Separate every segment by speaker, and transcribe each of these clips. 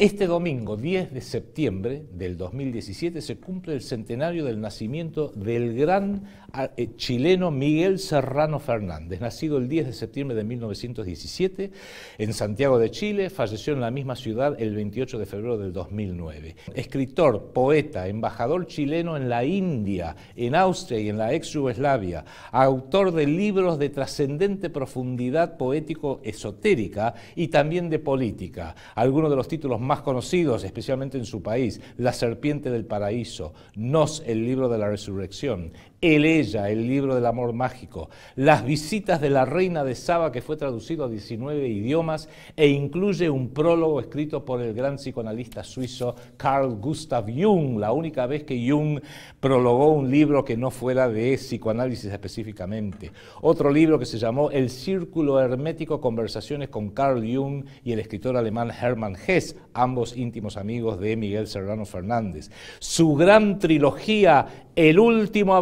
Speaker 1: Este domingo 10 de septiembre del 2017 se cumple el centenario del nacimiento del gran ah, eh, chileno Miguel Serrano Fernández, nacido el 10 de septiembre de 1917 en Santiago de Chile, falleció en la misma ciudad el 28 de febrero del 2009. Escritor, poeta, embajador chileno en la India, en Austria y en la ex Yugoslavia, autor de libros de trascendente profundidad poético-esotérica y también de política. Algunos de los títulos más conocidos, especialmente en su país, La Serpiente del Paraíso, Nos, el libro de la resurrección, El Ella, el libro del amor mágico, Las visitas de la reina de Saba, que fue traducido a 19 idiomas e incluye un prólogo escrito por el gran psicoanalista suizo Carl Gustav Jung, la única vez que Jung prologó un libro que no fuera de psicoanálisis específicamente. Otro libro que se llamó El Círculo Hermético, Conversaciones con Carl Jung y el escritor alemán Hermann Hesse, ambos íntimos amigos de Miguel Serrano Fernández. Su gran trilogía, El último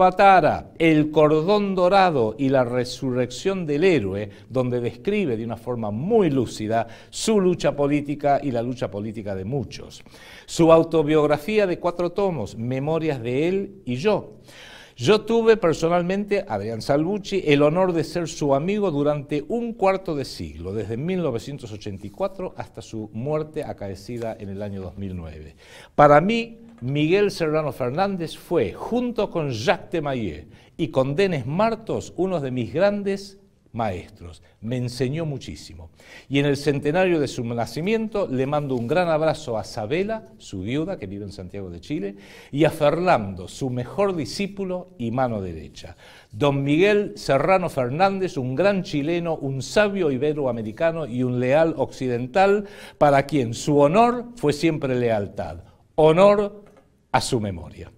Speaker 1: El cordón dorado y la resurrección del héroe, donde describe de una forma muy lúcida su lucha política y la lucha política de muchos. Su autobiografía de cuatro tomos, Memorias de él y yo. Yo tuve personalmente, Adrián Salvucci, el honor de ser su amigo durante un cuarto de siglo, desde 1984 hasta su muerte acaecida en el año 2009. Para mí, Miguel Serrano Fernández fue, junto con Jacques Maillet y con Denis Martos, uno de mis grandes maestros. Me enseñó muchísimo. Y en el centenario de su nacimiento le mando un gran abrazo a Sabela, su viuda, que vive en Santiago de Chile, y a Fernando, su mejor discípulo y mano derecha. Don Miguel Serrano Fernández, un gran chileno, un sabio iberoamericano y un leal occidental, para quien su honor fue siempre lealtad. Honor a su memoria.